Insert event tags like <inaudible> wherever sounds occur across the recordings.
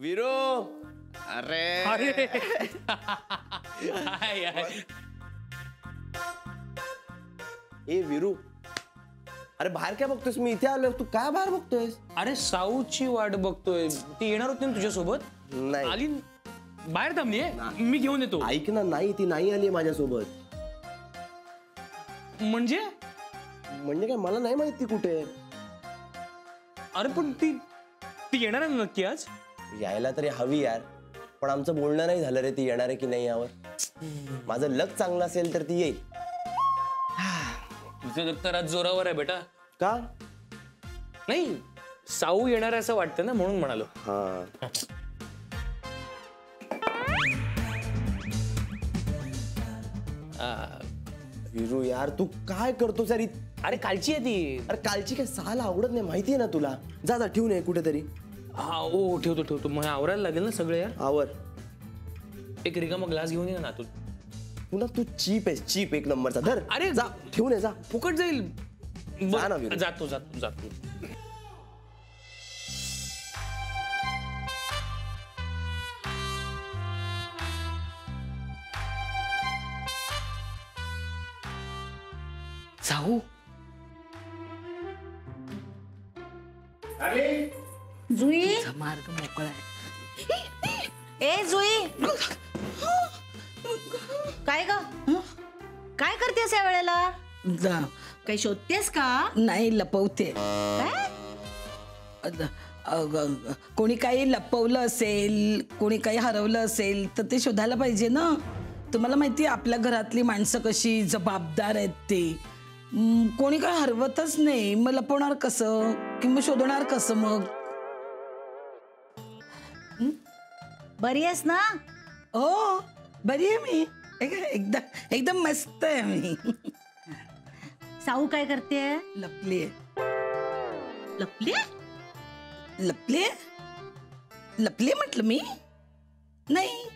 विरो! अरे! अरे! <laughs> हाय, हाय. ए विरू! अरे बाहेर काय बघतोयस? मी इथे आलोय. तू काय बाहेर बघतोयस? अरे साऊची वाट बघतोय. ती येणार होती ना तुझ्यासोबत? नाही. आली बाहेर थांबलीये? मी घेऊन येतो. ऐक ना नाही ती नाही आली माझ्यासोबत. म्हणजे? म्हणजे काय? मला नाही माहिती कुठे. आहे. अरे पण ती ती येणार आहे ना नक्की आज? यायला तरी हवी यार. पण आमचं बोलणं नाही झालं रे ती येणार आहे की नाही यावर. माझं लक चांगलं असेल तर ती येईल. तुझं लग तर आज जोरावर आहे बेटा. का? नाही साऊ येणार आहे असं वाटतं ना म्हणून म्हणालो. हा. आ, विरू यार तू काय करतो सर अरे कालची आहे ती. अरे कालची काय सहाला आवडत नाही माहितीये ना तुला? जा जा ठेवून ये कुठेतरी. हा ओ ठेवतो ठेवतो. मग आवरायला लागेल ना सगळं यार? आवर. एक रिकामा ग्लास घेऊन ये ना तू पुन्हा तू चीप आहे चीप एक नंबरचा. धर. अरे जा ठेवून ये जा. फुकट जाईल. जा ना, विरू. जातो जातो जातो. जाऊ जुई? मार्ग मोकळा आहे. ए जुई! काय ग? काय करतेस या वेळेला? जा. काही शोधतेस का? नाही लपवते. काय? कोणी काही लपवलं असेल कोणी काही हरवलं असेल तर ते शोधायला पाहिजे ना? तुम्हाला माहिती आहे आपल्या घरातली माणसं कशी जबाबदार आहेत ते. म, कोणी काय हरवतच नाही. मग लपवणार कसं? किंवा शोधणार कसं मग? बरी आहेस ना? हो बरी आहे मी. एक- एकदम एकदम मस्त आहे मी. साऊ काय करते? लपली लपली लपली लपली म्हटलं मी? नाही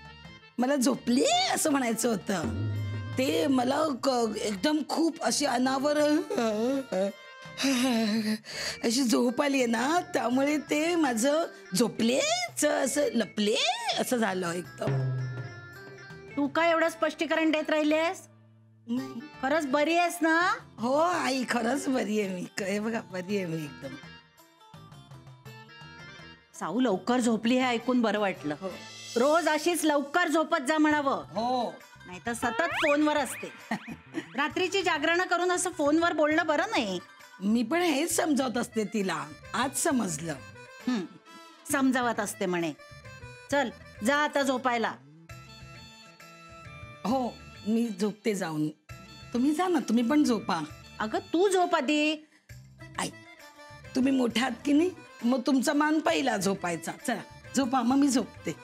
मला झोपली असं म्हणायचं होतं. ते मला एकदम खूप अशी अनावर अशी झोप आली आहे ना त्यामुळे ते माझं झोपलेच असं लपले असं झालं एकदम. तू काय एवढं स्पष्टीकरण देत राहिलेस? खरंच बरी आहेस ना? हो आई खरंच बरी आहे मी. हे बघा बरी आहे मी एकदम. साऊ लवकर झोपली हे ऐकून बरं वाटलं. रोज अशीच लवकर झोपत जा म्हणावं. हो. नाही तर सतत फोनवर असते. रात्रीची जागरणं करून असं फोनवर बोलणं बरं नाही. मी पण हेच समजावत असते तिला. आज समजलं. हं, समजावत असते म्हणे. चल जा आता झोपायला. हो मी झोपते जाऊन. तुम्ही जा ना तुम्ही पण झोपा. अगं तू झोप आधी. आई तुम्ही मोठ्या आहात की नाही? मग तुमचा मान पहिला झोपायचा. चला झोपा मग मी झोपते.